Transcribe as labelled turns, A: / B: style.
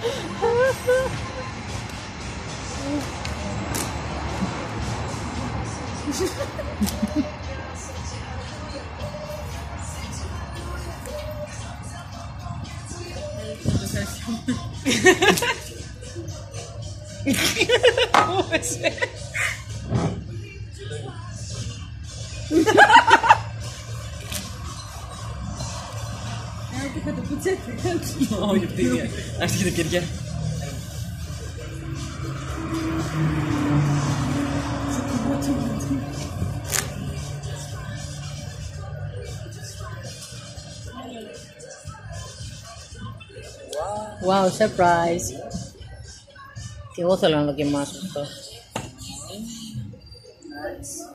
A: what was it? Άκουγα το πουτσέκι. Όχι, αυτή είναι. Άρχισε και Τι κεριά.
B: Wow, surprise! Και εγώ θέλω να δοκιμάσω αυτό.